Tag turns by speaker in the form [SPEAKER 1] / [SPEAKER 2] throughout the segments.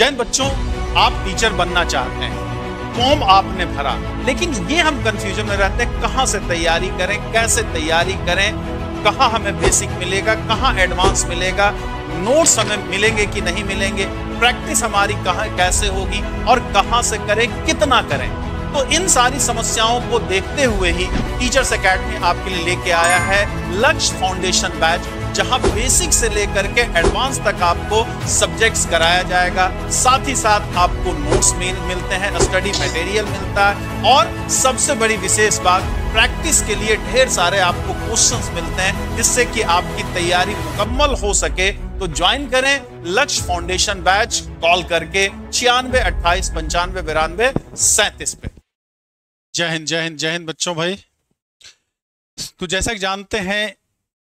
[SPEAKER 1] जैन बच्चों, आप टीचर बनना चाहते हैं। फॉर्म आपने भरा। लेकिन ये हम कंफ्यूजन में रहते हैं, कहाँ से तैयारी करें, कैसे तैयारी करें, कहाँ हमें बेसिक मिलेगा, कहाँ एडवांस मिलेगा नोट्स हमें मिलेंगे कि नहीं मिलेंगे प्रैक्टिस हमारी कहाँ, कैसे होगी और कहाँ से करें, कितना करें। तो इन सारी समस्याओं को देखते हुए ही टीचर्स अकेडमी आपके लिए लेके आया है लक्ष्य फाउंडेशन बैच जहाँ बेसिक से लेकर के एडवांस तक आपको सब्जेक्ट्स कराया जाएगा। साथ ही साथ आपको नोट्स मिल, मिलते हैं स्टडी मटेरियल मिलता है और सबसे बड़ी विशेष बात प्रैक्टिस के लिए ढेर सारे आपको क्वेश्चंस मिलते हैं जिससे कि आपकी तैयारी मुकम्मल हो सके। तो ज्वाइन करें लक्ष्य फाउंडेशन बैच कॉल करके छियानवे अट्ठाईस पंचानवे बिरानवे सैतीस पे। जय हिंद जय हिंद जय हिंद बच्चों भाई। तो जैसा कि जानते हैं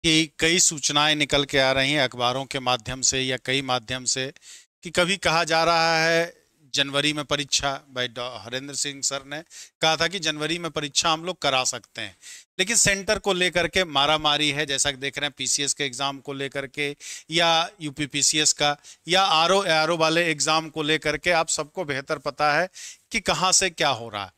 [SPEAKER 1] कि कई सूचनाएँ निकल के आ रही हैं अखबारों के माध्यम से या कई माध्यम से कि कभी कहा जा रहा है, जनवरी में परीक्षा, भाई हरेंद्र सिंह सर ने कहा था कि जनवरी में परीक्षा हम लोग करा सकते हैं। लेकिन सेंटर को लेकर के मारा मारी है, जैसा कि देख रहे हैं पीसीएस के एग्ज़ाम को लेकर के या यूपी पीसीएस का या आर ओ वाले एग्ज़ाम को लेकर के आप सबको बेहतर पता है कि कहाँ से क्या हो रहा है।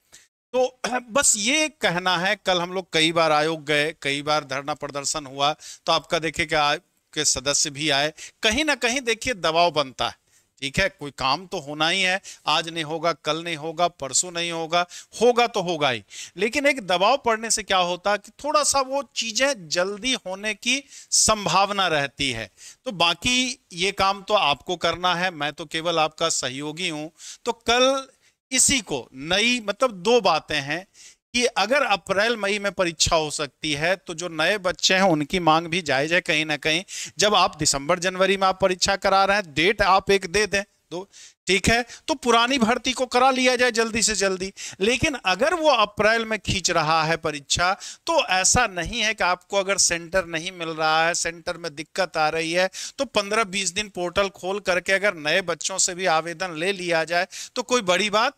[SPEAKER 1] तो बस ये कहना है, कल हम लोग कई बार आयोग गए, कई बार धरना प्रदर्शन हुआ तो आपका देखिए कि के सदस्य भी आए। कहीं ना कहीं देखिए दबाव बनता है, ठीक है? कोई काम तो होना ही है, आज नहीं होगा, कल नहीं होगा, परसों नहीं होगा होगा तो होगा ही। लेकिन एक दबाव पड़ने से क्या होता है कि थोड़ा सा वो चीज़ें जल्दी होने की संभावना रहती है। तो बाकी ये काम तो आपको करना है, मैं तो केवल आपका सहयोगी हूँ। तो कल इसी को, नई मतलब दो बातें हैं कि अगर अप्रैल, मई में परीक्षा हो सकती है तो जो नए बच्चे हैं, उनकी मांग भी जायज़ है कहीं ना कहीं। जब आप दिसंबर, जनवरी में आप परीक्षा करा रहे हैं, डेट आप एक दे दें। दो। ठीक है? तो पुरानी भर्ती को करा लिया जाए जल्दी से जल्दी। लेकिन अगर वो अप्रैल में खींच रहा है परीक्षा तो ऐसा नहीं है कि आपको अगर सेंटर नहीं मिल रहा है, सेंटर में दिक्कत आ रही है तो 15-20 दिन पोर्टल खोल करके अगर नए बच्चों से भी आवेदन ले लिया जाए तो कोई बड़ी बात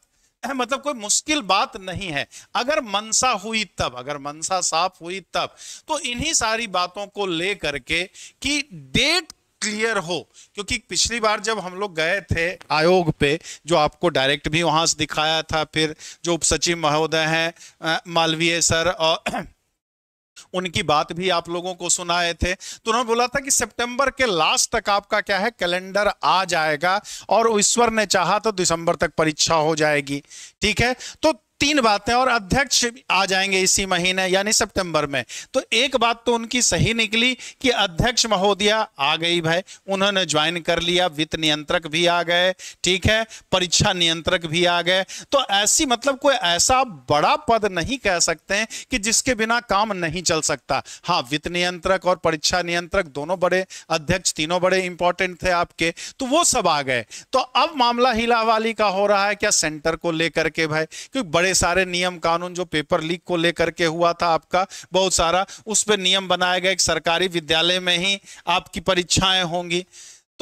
[SPEAKER 1] मतलब कोई मुश्किल बात नहीं है। अगर मनसा हुई तब, अगर मनसा साफ़ हुई तब तो इन्हीं सारी बातों को ले करके कि डेट क्लियर हो। क्योंकि पिछली बार जब हम लोग गए थे आयोग पे, जो आपको डायरेक्ट भी वहाँ से दिखाया था, फिर जो उप सचिव महोदय हैं मालवीय सर और उनकी बात भी आप लोगों को सुनाए थे। तो उन्होंने बोला था कि सितंबर के लास्ट तक आपका क्या है कैलेंडर आ जाएगा और ईश्वर ने चाहा तो दिसंबर तक परीक्षा हो जाएगी। ठीक है? तो तीन बातें और अध्यक्ष आ जाएँगे इसी महीने, यानी सितंबर में। तो एक बात तो उनकी सही निकली कि अध्यक्ष महोदया आ गई भाई। उन्होंने ज्वाइन कर लिया, वित्त नियंत्रक भी आ गए, ठीक है, परीक्षा नियंत्रक भी आ गए। तो ऐसी मतलब कोई ऐसा बड़ा पद नहीं कह सकते हैं कि जिसके बिना काम नहीं चल सकता। हाँ वित्त नियंत्रक और परीक्षा नियंत्रक दोनों बड़े अध्यक्ष, तीनों बड़े इंपॉर्टेंट थे आपके तो वो सब आ गए। तो अब मामला हिलावाली का हो रहा है, क्या सेंटर को लेकर के भाई? क्योंकि बड़े बड़े सारे नियम कानून जो पेपर लीक को लेकर के हुआ था आपका, बहुत सारा, उस पर नियम बनाया गया, एक सरकारी विद्यालय में ही आपकी परीक्षाएँ होंगी।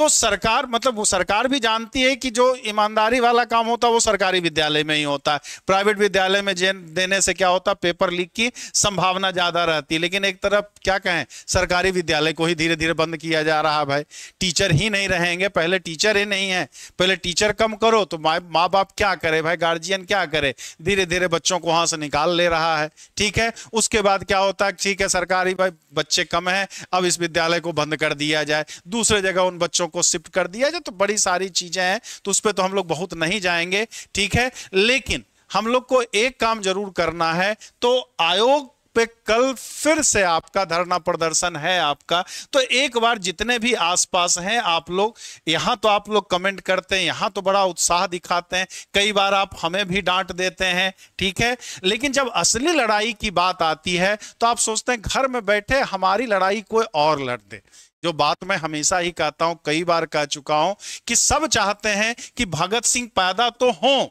[SPEAKER 1] तो सरकार मतलब वो सरकार भी जानती है कि जो ईमानदारी वाला काम होता है, वो सरकारी विद्यालय में ही होता है। प्राइवेट विद्यालय में देने से क्या होता है? पेपर लीक की संभावना ज़्यादा रहती है। लेकिन एक तरफ़ क्या कहें, सरकारी विद्यालय को ही धीरे धीरे बंद किया जा रहा भाई। टीचर ही नहीं रहेंगे। पहले टीचर ही नहीं है। पहले टीचर कम करो तो माँ बाप क्या करे भाई? गार्जियन क्या करे? धीरे धीरे बच्चों को वहाँ से निकाल ले रहा है। ठीक है? उसके बाद क्या होता है? ठीक है, सरकारी भाई, बच्चे कम है। अब इस विद्यालय को बंद कर दिया जाए। दूसरे जगह उन बच्चों को शिफ्ट कर दिया जाए तो बड़ी सारी चीज़ें हैं तो उस पर तो हम लोग बहुत नहीं जाएँगे, ठीक है? लेकिन हम लोग को एक काम ज़रूर करना है तो आयोग पे कल फिर से आपका धरना प्रदर्शन है आपका। तो एक बार जितने भी आसपास हैं, आप लोग, यहाँ तो आप लोग कमेंट करते हैं, यहाँ तो बड़ा उत्साह दिखाते हैं, कई बार आप हमें भी डांट देते हैं, ठीक है? लेकिन जब असली लड़ाई की बात आती है तो आप सोचते हैं, घर में बैठे हमारी लड़ाई कोई और लड़ दे। जो बात मैं हमेशा ही कहता हूँ, कई बार कह चुका हूँ कि सब चाहते हैं कि भगत सिंह पैदा तो हों।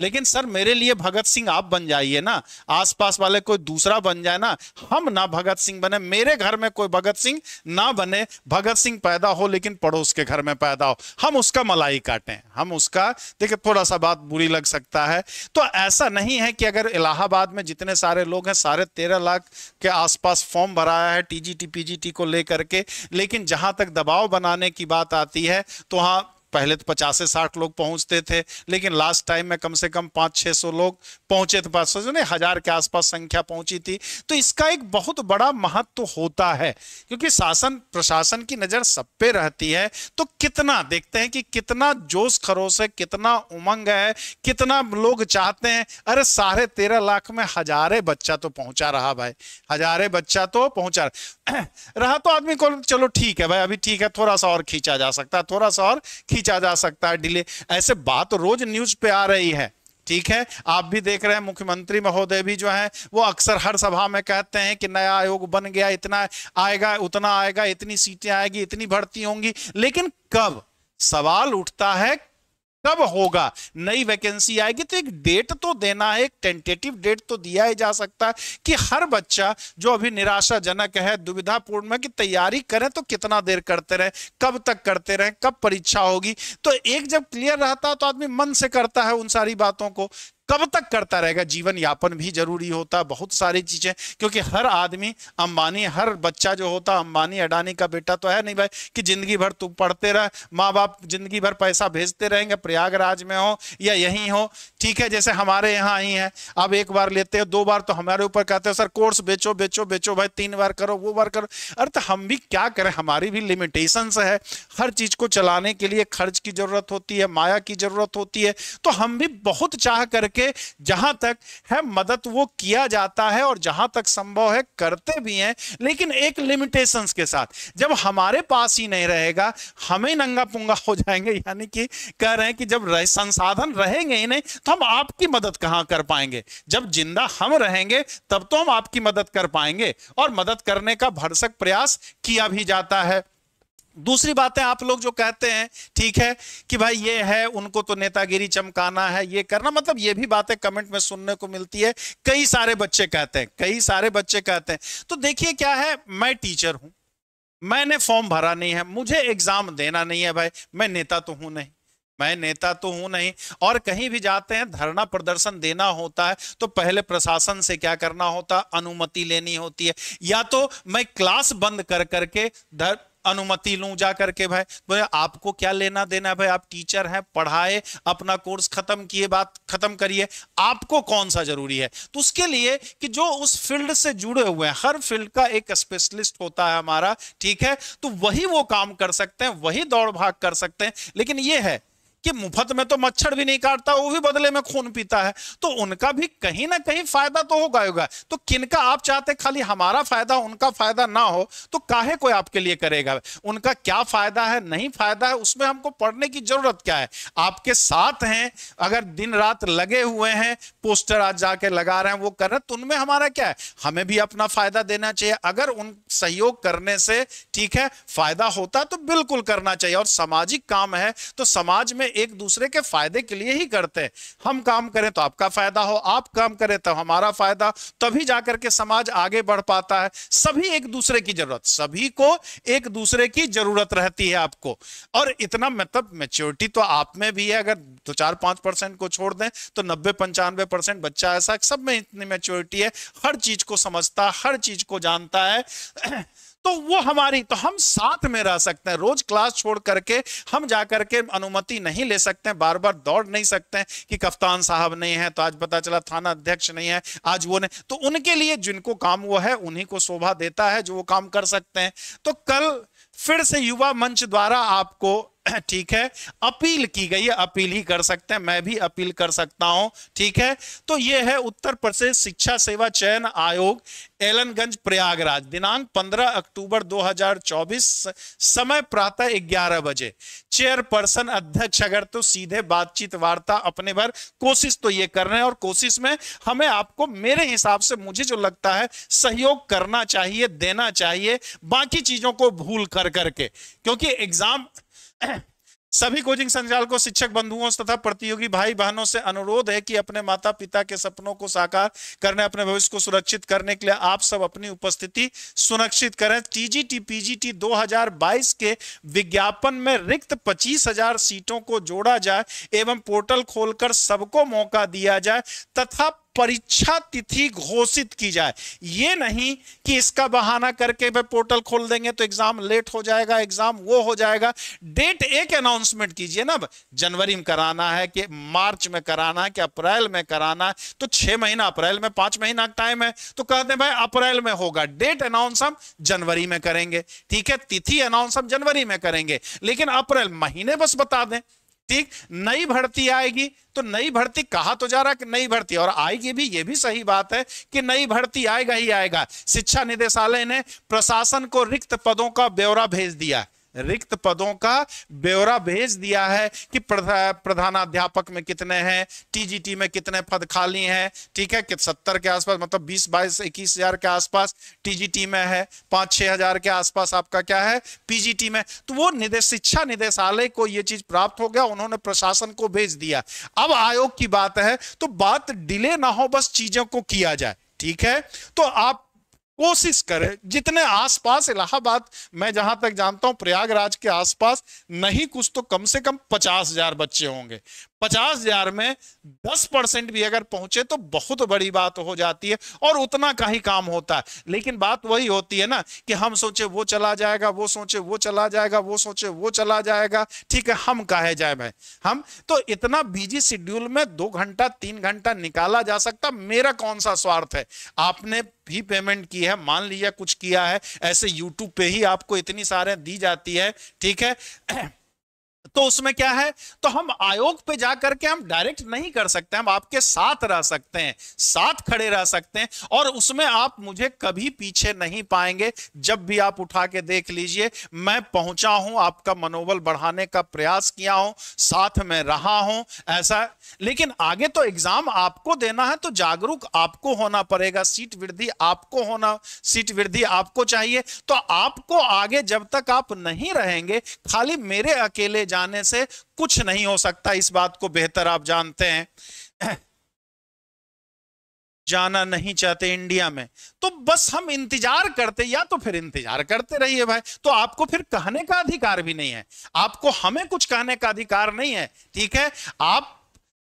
[SPEAKER 1] लेकिन सर, मेरे लिए भगत सिंह आप बन जाइए ना। आसपास वाले कोई दूसरा बन जाए ना, हम ना भगत सिंह बने। मेरे घर में कोई भगत सिंह ना बने। भगत सिंह पैदा हो, लेकिन पड़ोस के घर में पैदा हो। हम उसका मलाई काटें। हम उसका, देखिए थोड़ा सा बात बुरी लग सकता है। तो ऐसा नहीं है कि अगर इलाहाबाद में जितने सारे लोग हैं साढ़े तेरह लाख के आसपास फॉर्म भराया है, टीजीटी, पीजीटी को लेकर के। लेकिन जहाँ तक दबाव बनाने की बात आती है तो वहाँ पहले तो पचास से साठ लोग पहुँचते थे, लेकिन लास्ट टाइम में कम से कम पाँच, छह, सौ लोग पहुँचे थे पाँच सौ नहीं, हज़ार के आसपास संख्या पहुँची थी। तो इसका एक बहुत बड़ा महत्व होता है, क्योंकि शासन, प्रशासन की नज़र सब पे रहती है। तो कितना, देखते हैं कि कितना जोश खरोश है, कितना उमंग है, कितना लोग चाहते हैं, अरे साढ़े तेरह लाख में हजारे बच्चा तो पहुँचा रहा भाई, हजारे बच्चा तो पहुँचा रहा। तो आदमी को, चलो ठीक है भाई, अभी ठीक है, थोड़ा सा और खींचा जा सकता है थोड़ा सा और खींचा जा सकता है डिले ऐसे बात रोज न्यूज़ पे आ रही है, ठीक है? आप भी देख रहे हैं, मुख्यमंत्री महोदय भी जो है, वो अक्सर हर सभा में कहते हैं कि नया आयोग बन गया, इतना आएगा, उतना आएगा, इतनी सीटें आएगी, इतनी भर्ती होंगी। लेकिन कब? सवाल उठता है कब होगा? नई वैकेंसी आएगी तो एक डेट तो देना है, एक टेंटेटिव डेट तो दिया ही जा सकता है कि हर बच्चा जो अभी निराशाजनक है, दुविधापूर्ण में कि तैयारी करें तो कितना देर करते रहे, कब तक करते रहे, कब परीक्षा होगी? तो एक जब क्लियर रहता तो आदमी मन से करता है उन सारी बातों को। कब तक करता रहेगा? जीवन यापन भी ज़रूरी होता है बहुत सारी चीज़ें, क्योंकि हर आदमी अंबानी, हर बच्चा जो होता, अंबानी अडानी का बेटा तो है नहीं भाई, कि ज़िंदगी भर तू पढ़ते रह माँ बाप ज़िंदगी भर पैसा भेजते रहेंगे, प्रयागराज में हो या यहीं हो, ठीक है, जैसे हमारे यहाँ ही है। अब एक बार लेते हो, दो बार तो हमारे ऊपर कहते हो, सर, कोर्स बेचो बेचो बेचो भाई, तीन बार करो, वो बार करो। अरे तो हम भी क्या करें, हमारी भी लिमिटेशन है। हर चीज़ को चलाने के लिए खर्च की ज़रूरत होती है, माया की ज़रूरत होती है तो हम भी बहुत चाह करके करके जहाँ तक है मदद वो किया जाता है और जहाँ तक संभव है करते भी हैं लेकिन एक लिमिटेशंस के साथ। जब हमारे पास ही नहीं रहेगा हमें नंगा पुंगा हो जाएँगे यानी कि कह रहे हैं कि जब रह, संसाधन रहेंगे ही नहीं तो हम आपकी मदद कहाँ कर पाएँगे? जब ज़िंदा हम रहेंगे तब तो हम आपकी मदद कर पाएँगे। और मदद करने का भरसक प्रयास किया भी जाता है। दूसरी बात आप लोग जो कहते हैं, ठीक है, कि भाई ये है, उनको तो नेतागिरी चमकाना है, ये करना मतलब ये भी बातें कमेंट में सुनने को मिलती है। कई सारे बच्चे कहते हैं, कई सारे बच्चे कहते हैं। तो देखिए क्या है, मैं टीचर हूँ, मैंने फॉर्म भरा नहीं है, मुझे एग्ज़ाम देना नहीं है भाई, मैं नेता तो हूँ नहीं, मैं नेता तो हूँ नहीं। और कहीं भी जाते हैं, धरना प्रदर्शन देना होता है तो पहले प्रशासन से क्या करना होता अनुमति लेनी होती है। या तो मैं क्लास बंद कर करके, धर अनुमति लू जा करके भाई। भाई आपको क्या लेना देना भाई? आप टीचर हैं, पढ़ाए, अपना कोर्स खत्म किए, बात खत्म करिए। आपको कौन सा ज़रूरी है? तो उसके लिए कि जो उस फ़ील्ड से जुड़े हुए हैं, हर फ़ील्ड का एक स्पेशलिस्ट होता है हमारा, ठीक है? तो वही वो काम कर सकते हैं, वही दौड़ भाग कर सकते हैं। लेकिन ये है कि मुफ़्त में तो मच्छर भी नहीं काटता, वो भी बदले में खून पीता है। तो उनका भी कहीं ना कहीं फ़ायदा तो होगा होगा। तो किनका आप चाहते खाली हमारा फ़ायदा, उनका फ़ायदा ना हो तो काहे कोई आपके लिए करेगा? उनका क्या फ़ायदा है, नहीं फ़ायदा है, उसमें हमको पढ़ने की ज़रूरत क्या है? आपके साथ हैं, अगर दिन रात लगे हुए हैं, पोस्टर आज जाके लगा रहे हैं, वो कर रहे हैं तो उनमें हमारा क्या है? हमें भी अपना फ़ायदा देना चाहिए। अगर उन सहयोग करने से ठीक है, फ़ायदा होता तो बिल्कुल करना चाहिए। और सामाजिक काम है तो समाज में एक दूसरे के फ़ायदे के लिए ही करते हैं। हम काम करें तो आपका फ़ायदा हो, आप काम करें तो हमारा फ़ायदा, तभी जाकर के समाज आगे बढ़ पाता है। सभी एक दूसरे की ज़रूरत, सभी को एक दूसरे की ज़रूरत रहती है आपको। और इतना मतलब मेच्योरिटी तो आप में भी है, अगर दो चार पाँच परसेंट को छोड़ दें तो नब्बे पंचानवे परसेंट बच्चा ऐसा, सब में इतनी मेच्योरिटी है। हर चीज़ को समझता, हर चीज़ को जानता है। तो वो हमारी तो हम साथ में रह सकते हैं। रोज क्लास छोड़ करके हम जा करके अनुमति नहीं ले सकते हैं। बार बार दौड़ नहीं सकते हैं कि कप्तान साहब नहीं है तो आज पता चला थाना अध्यक्ष नहीं है, आज वो नहीं। तो उनके लिए जिनको काम वो है, उन्हीं को शोभा देता है जो वो काम कर सकते हैं। तो कल फिर से युवा मंच द्वारा आपको ठीक है? अपील की गई है, अपील ही कर सकते हैं, मैं भी अपील कर सकता हूँ, ठीक है? तो यह है उत्तर प्रदेश शिक्षा सेवा चयन आयोग, एलनगंज प्रयागराज, दिनांक 15 अक्टूबर 2024 समय प्रातः 11 बजे। चेयरपर्सन अध्यक्ष, अगर तो सीधे बातचीत, वार्ता अपने भर, कोशिश तो ये कर रहे हैं और कोशिश में हमें आपको मेरे हिसाब से, मुझे जो लगता है, सहयोग करना चाहिए, देना चाहिए, बाकी चीज़ों को भूल कर करके, क्योंकि एग्ज़ाम सभी कोचिंग संचालकों, शिक्षक, बंधुओं तथा प्रतियोगी भाई बहनों से अनुरोध है कि अपने माता पिता के सपनों को साकार करने, अपने भविष्य को सुरक्षित करने के लिए आप सब अपनी उपस्थिति सुनिश्चित करें। टीजीटी, पीजीटी 2022 के विज्ञापन में रिक्त पच्चीस हज़ार सीटों को जोड़ा जाए एवं पोर्टल खोलकर सबको मौका दिया जाए तथा परीक्षा तिथि घोषित की जाए। ये नहीं कि इसका बहाना करके भाई पोर्टल खोल देंगे तो एग्ज़ाम लेट हो जाएगा, एग्ज़ाम वो हो जाएगा। डेट एक अनाउंसमेंट कीजिए ना जनवरी में कराना है कि मार्च में कराना है कि अप्रैल में कराना है। तो छह महीना, अप्रैल में पाँच महीना टाइम है। तो कहते हैं भाई अप्रैल में होगा। डेट अनाउंस हम जनवरी में करेंगे। ठीक है, तिथि अनाउंस हम जनवरी में करेंगे। लेकिन अप्रैल महीने बस बता दें। ठीक नई भर्ती आएगी। तो नई भर्ती कहा तो जा रहा कि नई भर्ती? और आएगी भी, ये भी सही बात है कि नई भर्ती आएगा ही आएगा। शिक्षा निदेशालय ने प्रशासन को रिक्त पदों का ब्यौरा भेज दिया रिक्त पदों का ब्यौरा भेज दिया है कि प्रधानाध्यापक में कितने हैं, टीजीटी में कितने पद खाली हैं, ठीक है, कि सत्तर के आसपास मतलब बीस, बाईस, इक्कीस हज़ार के आसपास टीजीटी में है, पाँच, छह हज़ार के आसपास आपका क्या है, पीजीटी में। तो वो निदेश, शिक्षा निदेशालय को ये चीज़ प्राप्त हो गया, उन्होंने प्रशासन को भेज दिया। अब आयोग की बात है तो बात डिले ना हो, बस चीज़ों को किया जाए, ठीक है? तो आप कोशिश करें, जितने आसपास इलाहाबाद, मैं जहाँ तक जानता हूँ, प्रयागराज के आसपास नहीं, कुछ तो कम से कम पचास हज़ार बच्चे होंगे। पचास हज़ार में दस परसेंट भी अगर पहुँचे तो बहुत बड़ी बात हो जाती है और उतना का ही काम होता है। लेकिन बात वही होती है ना कि हम सोचे वो चला जाएगा, वो सोचे वो चला जाएगा, वो सोचे वो चला जाएगा। ठीक है, हम कहे जाए भाई? हम तो इतना बिज़ी शेड्यूल में दो घंटा, तीन घंटा निकाला जा सकता, मेरा कौन सा स्वार्थ है? आपने भी पेमेंट की है, मान लिया कुछ किया है, ऐसे यूट्यूब पे ही आपको इतनी सारे दी जाती है। ठीक है? तो उसमें क्या है? तो हम आयोग पे जाकर के हम डायरेक्ट नहीं कर सकते, हम आपके साथ रह सकते हैं, साथ खड़े रह सकते हैं और उसमें आप मुझे कभी पीछे नहीं पाएँगे। जब भी आप उठा के देख लीजिए, मैं पहुँचा हूँ, आपका मनोबल बढ़ाने का प्रयास किया हूँ, साथ में रहा हूँ, ऐसा। लेकिन आगे तो एग्ज़ाम आपको देना है तो जागरूक आपको होना पड़ेगा, सीट वृद्धि आपको होना, सीट वृद्धि आपको चाहिए। तो आपको आगे जब तक आप नहीं रहेंगे, खाली मेरे अकेले जाने से कुछ नहीं हो सकता। इस बात को बेहतर आप जानते हैं। जाना नहीं चाहते इंडिया में तो बस हम इंतज़ार करते, या तो फिर इंतज़ार करते रहिए भाई। तो आपको फिर कहने का अधिकार भी नहीं है। आपको हमें कुछ कहने का अधिकार नहीं है, ठीक है? आप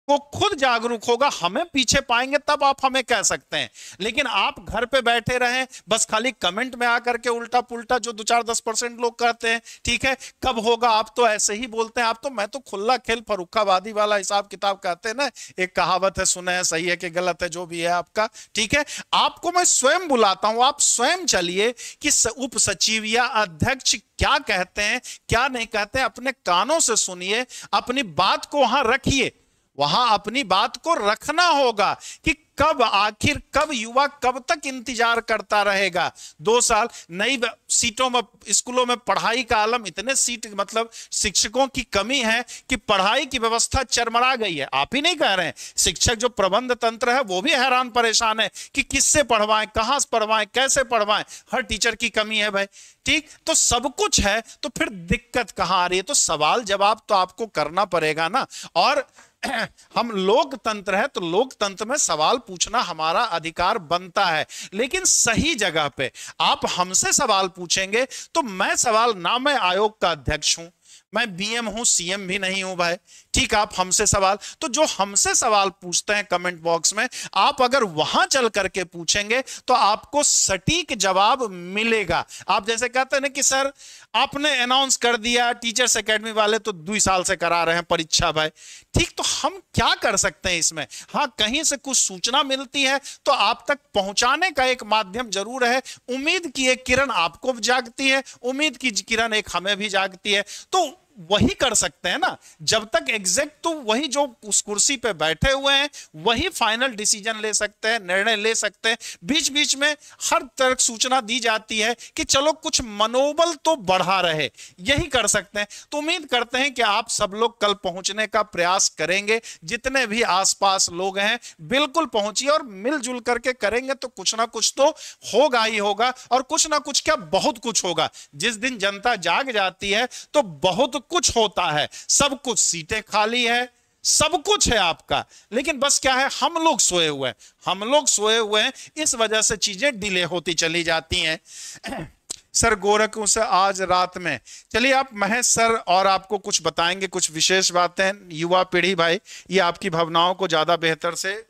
[SPEAKER 1] को खुद जागरूक होगा, हमें पीछे पाएँगे, तब आप हमें कह सकते हैं। लेकिन आप घर पे बैठे रहें, बस खाली कमेंट में आकर के उल्टा पुल्टा जो दो चार दस परसेंट लोग कहते हैं, ठीक है, कब होगा, आप तो ऐसे ही बोलते हैं, आप तो मैं तो खुला खेल फरुखाबादी वाला हिसाब किताब कहते हैं ना, एक कहावत है, सुने है, सही है कि गलत है, जो भी है आपका, ठीक है? आपको मैं स्वयं बुलाता हूँ, आप स्वयं चलिए कि उप सचिव या अध्यक्ष क्या कहते हैं, क्या नहीं कहते अपने कानों से सुनिए, अपनी बात को वहाँ रखिए। वहाँ अपनी बात को रखना होगा कि कब आखिर, कब युवा कब तक इंतज़ार करता रहेगा। दो साल, नई सीटों में, स्कूलों में पढ़ाई का आलम, इतने सीट मतलब शिक्षकों की कमी है कि पढ़ाई की व्यवस्था चरमरा गई है। आप ही नहीं कह रहे हैं, शिक्षक जो प्रबंध तंत्र है, वो भी हैरान परेशान है कि किससे पढ़वाएँ, कहाँ से पढ़वाएँ, कैसे पढ़वाएँ? हर टीचर की कमी है भाई। ठीक? तो सब कुछ है तो फिर दिक्कत कहाँ आ रही है? तो सवाल जवाब तो आपको करना पड़ेगा ना। और हम लोकतंत्र है तो लोकतंत्र में सवाल पूछना हमारा अधिकार बनता है। लेकिन सही जगह पे आप हमसे सवाल पूछेंगे तो मैं सवाल, ना मैं आयोग का अध्यक्ष हूँ। मैं बीएम हूँ सीएम भी नहीं हूँ भाई। ठीक, आप हमसे सवाल तो जो हमसे सवाल पूछते हैं कमेंट बॉक्स में, आप अगर वहाँ चल करके पूछेंगे तो आपको सटीक जवाब मिलेगा। आप जैसे कहते हैं ना कि, सर, आपने अनाउंस कर दिया टीचर्स एकेडमी वाले तो दो साल से करा रहे हैं परीक्षा भाई। ठीक तो हम क्या कर सकते हैं इसमें? हाँ कहीं से कुछ सूचना मिलती है तो आप तक पहुँचाने का एक माध्यम ज़रूर है। उम्मीद की एक किरण आपको जागती है, उम्मीद की किरण एक हमें भी जागती है। तो वही कर सकते हैं ना। जब तक एग्जैक्ट तो वही जो उस कुर्सी पे बैठे हुए हैं, वही फाइनल डिसीज़न ले सकते हैं, निर्णय ले सकते हैं। बीच बीच में हर तरह सूचना दी जाती है कि चलो कुछ मनोबल तो बढ़ा रहे, यही कर सकते हैं। तो उम्मीद करते हैं कि आप सब लोग कल पहुँचने का प्रयास करेंगे। जितने भी आसपास लोग हैं, बिल्कुल पहुंचिए और मिलजुल करके करेंगे तो कुछ ना कुछ तो होगा ही होगा और कुछ ना कुछ क्या बहुत कुछ होगा। जिस दिन जनता जाग जाती है तो बहुत कुछ होता है, सब कुछ सीटें खाली है, सब कुछ है आपका। लेकिन बस क्या है, हम लोग सोए हुए हैं। हम लोग सोए हुए हैं, इस वजह से चीज़ें डिले होती चली जाती हैं। सर गोरखों से आज रात में, चलिए आप महेश सर और आपको कुछ बताएँगे, कुछ विशेष बातें। युवा पीढ़ी भाई, ये आपकी भावनाओं को ज़्यादा बेहतर से।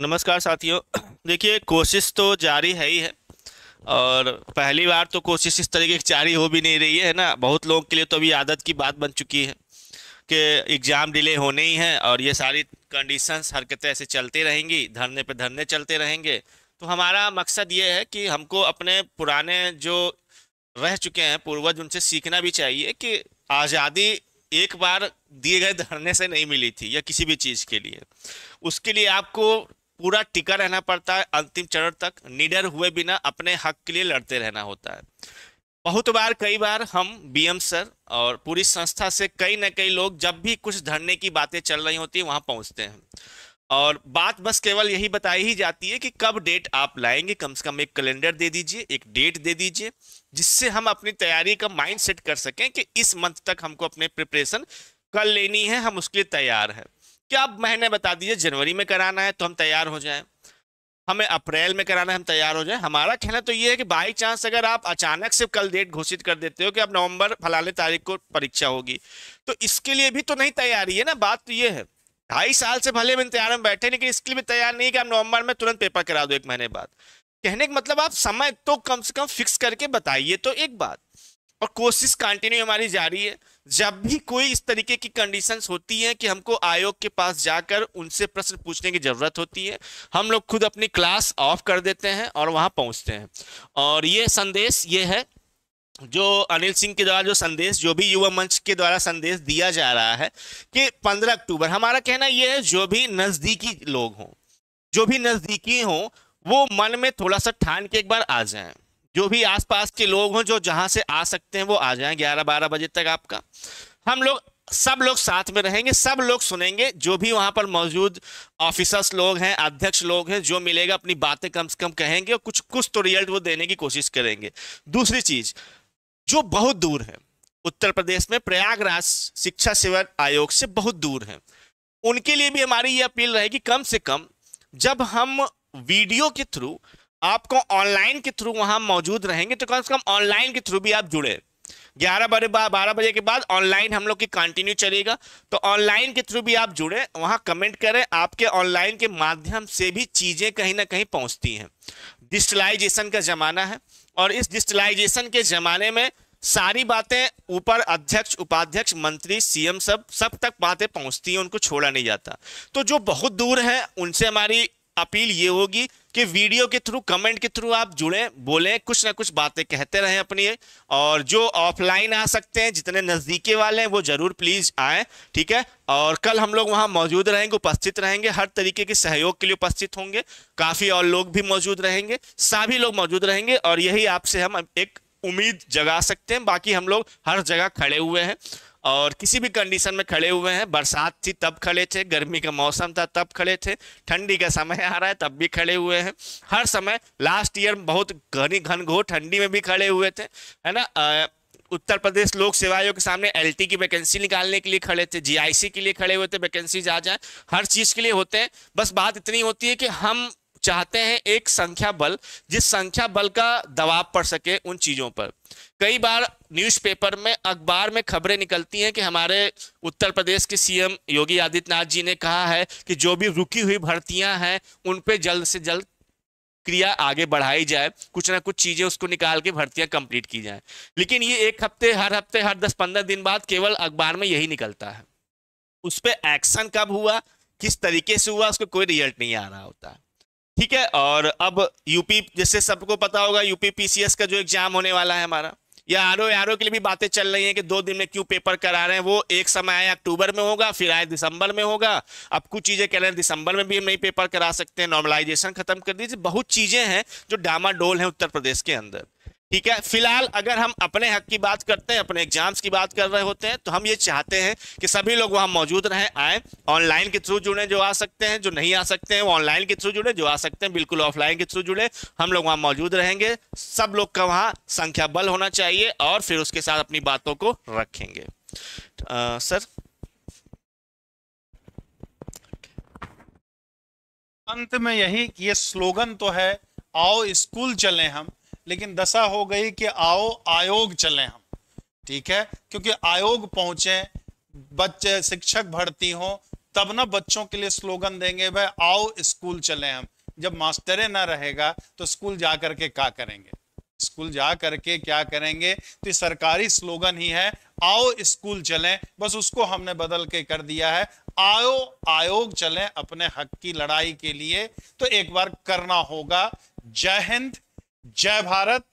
[SPEAKER 2] नमस्कार साथियों। देखिए, कोशिश तो जारी है ही है। और पहली बार तो कोशिश इस तरीके की जारी हो भी नहीं रही है ना? बहुत लोगों के लिए तो अभी आदत की बात बन चुकी है कि एग्ज़ाम डिले होने ही है और ये सारी कंडीशंस हरकतें ऐसे चलती रहेंगी, धरने पे धरने चलते रहेंगे। तो हमारा मकसद ये है कि हमको अपने पुराने जो रह चुके हैं, पूर्वज, उनसे सीखना भी चाहिए कि आज़ादी एक बार दिए गए धरने से नहीं मिली थी या किसी भी चीज़ के लिए। उसके लिए आपको पूरा टिका रहना पड़ता है, अंतिम चरण तक, निडर हुए बिना अपने हक के लिए लड़ते रहना होता है। बहुत बार, कई बार हम बीएम सर और पूरी संस्था से कई न कई लोग जब भी कुछ धरने की बातें चल रही होती है, वहाँ पहुँचते हैं। और बात बस केवल यही बताई ही जाती है कि कब डेट आप लाएँगे, कम से कम एक कैलेंडर दे दीजिए, एक डेट दे दीजिए, जिससे हम अपनी तैयारी का माइंड सेट कर सकें कि इस मंथ तक हमको अपने प्रिपरेशन कर लेनी है, हम उसके लिए तैयार हैं। क्या आप महीने बता दीजिए, जनवरी में कराना है तो हम तैयार हो जाएँ। हमें अप्रैल में कराना है, हम तैयार हो जाएँ। हमारा कहना तो ये है कि बाई चांस अगर आप अचानक से कल डेट घोषित कर देते हो कि अब नवंबर फलाने तारीख को परीक्षा होगी तो इसके लिए भी तो नहीं तैयारी है ना? बात तो ये है। ढाई साल से भले हम इंतज़ार में बैठे लेकिन इसके लिए भी तैयार नहीं कि आप नवंबर में तुरंत पेपर करा दो एक महीने बाद। कहने का मतलब आप समय तो कम से कम फिक्स करके बताइए तो एक बात। और कोशिश कंटिन्यू हमारी जारी है। जब भी कोई इस तरीके की कंडीशंस होती है कि हमको आयोग के पास जाकर उनसे प्रश्न पूछने की ज़रूरत होती है, हम लोग खुद अपनी क्लास ऑफ़ कर देते हैं और वहाँ पहुँचते हैं। और ये संदेश ये है, जो अनिल सिंह के द्वारा जो संदेश, जो भी युवा मंच के द्वारा संदेश दिया जा रहा है कि 15 अक्टूबर, हमारा कहना यह है, जो भी नज़दीकी लोग हों, जो भी नज़दीकी हों, वो मन में थोड़ा सा ठान के एक बार आ जाएँ। जो भी आसपास के लोग हों जो जहाँ से आ सकते हैं, वो आ जाएँ ग्यारह बारह बजे तक आपका। हम लोग, सब लोग साथ में रहेंगे, सब लोग सुनेंगे, जो भी वहाँ पर मौजूद ऑफिसर्स लोग हैं, अध्यक्ष लोग हैं, जो मिलेगा अपनी बातें कम से कम कहेंगे और कुछ कुछ तो रिज़ल्ट वो देने की कोशिश करेंगे। दूसरी चीज़, जो बहुत दूर है, उत्तर प्रदेश में प्रयागराज शिक्षा सेवा आयोग से बहुत दूर है। उनके लिए भी हमारी ये अपील रहेगी, कम से कम जब हम वीडियो के थ्रू आपको ऑनलाइन के थ्रू वहाँ मौजूद रहेंगे तो कम से कम ऑनलाइन के थ्रू भी आप जुड़े। ग्यारह बजे बारह बजे के बाद ऑनलाइन हम लोग की कंटिन्यू चलेगा तो ऑनलाइन के थ्रू भी आप जुड़े, वहाँ कमेंट करें, आपके ऑनलाइन के माध्यम से भी चीज़ें कहीं ना कहीं पहुँचती हैं। डिजिटलाइजेशन का ज़माना है, और इस डिजिटलाइजेशन के ज़माने में सारी बातें ऊपर अध्यक्ष, उपाध्यक्ष, मंत्री सीएम सब सब तक बातें पहुँचती हैं, उनको छोड़ा नहीं जाता। तो जो बहुत दूर है, उनसे हमारी अपील ये होगी कि वीडियो के थ्रू कमेंट के थ्रू आप जुड़े, बोले, कुछ ना कुछ बातें कहते रहें अपनी। और जो ऑफलाइन आ सकते हैं, जितने नज़दीकी वाले हैं, वो ज़रूर प्लीज़ आए, ठीक है? और कल हम लोग वहाँ मौजूद रहेंगे, उपस्थित रहेंगे, हर तरीके के सहयोग के लिए उपस्थित होंगे। काफ़ी और लोग भी मौजूद रहेंगे, सभी लोग मौजूद रहेंगे, और यही आपसे हम एक उम्मीद जगा सकते हैं। बाकी हम लोग हर जगह खड़े हुए हैं। और किसी भी कंडीशन में खड़े हुए हैं, बरसात थी तब खड़े थे, गर्मी का मौसम था तब खड़े थे, ठंडी का समय आ रहा है तब भी खड़े हुए हैं। हर समय लास्ट ईयर बहुत घनी घन घोर ठंडी में भी खड़े हुए थे, है ना? उत्तर प्रदेश लोक सेवा आयोग के सामने एलटी की वैकेंसी निकालने के लिए खड़े थे जीआईसी के लिए खड़े हुए थे वैकेंसी आ जाए, हर चीज़ के लिए होते हैं। बस बात इतनी होती है कि हम चाहते हैं एक संख्या बल, जिस संख्या बल का दबाव पड़ सके उन चीज़ों पर। कई बार न्यूज़पेपर में, अखबार में खबरें निकलती हैं कि हमारे उत्तर प्रदेश के सीएम योगी आदित्यनाथ जी ने कहा है कि जो भी रुकी हुई भर्तियाँ हैं, उन पे जल्द से जल्द क्रिया आगे बढ़ाई जाए, कुछ ना कुछ चीज़ें उसको निकाल के भर्तियाँ कंप्लीट की जाए। लेकिन ये एक हफ़्ते, हर हफ़्ते, हर दस पंद्रह दिन बाद केवल अखबार में यही निकलता है। उस पर एक्शन कब हुआ, किस तरीके से हुआ, उसको कोई रिज़ल्ट नहीं आ रहा होता। है ठीक है, और अब यूपी जैसे सबको पता होगा यूपी पीसीएस का जो एग्ज़ाम होने वाला है हमारा, या आर ओ के लिए भी बातें चल रही हैं कि दो दिन में क्यों पेपर करा रहे हैं, वो एक समय आया अक्टूबर में होगा, फिर आए दिसंबर में होगा, अब कुछ चीज़ें कह रहे हैं, दिसंबर में भी हम नहीं पेपर करा सकते हैं नॉर्मलाइजेशन खत्म कर दीजिए, बहुत चीज़ें हैं जो डामा डोल है उत्तर प्रदेश के अंदर। ठीक है फ़िलहाल अगर हम अपने हक की बात करते हैं अपने एग्ज़ाम्स की बात कर रहे होते हैं तो हम ये चाहते हैं कि सभी लोग वहाँ मौजूद रहें आए ऑनलाइन के थ्रू जुड़े जो आ सकते हैं जो नहीं आ सकते हैं वो ऑनलाइन के थ्रू जुड़े जो आ सकते हैं बिल्कुल ऑफलाइन के थ्रू जुड़े। हम लोग वहाँ मौजूद रहेंगे सब लोग का वहाँ संख्या बल होना चाहिए और फिर उसके साथ अपनी बातों को रखेंगे। आ, सर?
[SPEAKER 1] अंत में यही ये स्लोगन तो है आओ स्कूल चलें हम। लेकिन दशा हो गई कि आओ, आयोग चले हम। ठीक है? क्योंकि आयोग पहुँचे, बच्चे, शिक्षक भर्ती हो, तब ना बच्चों के लिए स्लोगन देंगे, भाई आओ, स्कूल चले हम। जब मास्टरे ना रहेगा तो स्कूल जा करके क्या करेंगे? स्कूल जा करके क्या करेंगे? तो सरकारी स्लोगन ही है, आओ, स्कूल चलें। बस उसको हमने बदल के कर दिया है। आओ, आयोग चलें अपने हक की लड़ाई के लिए। तो एक बार करना होगा। जय हिंद जय भारत।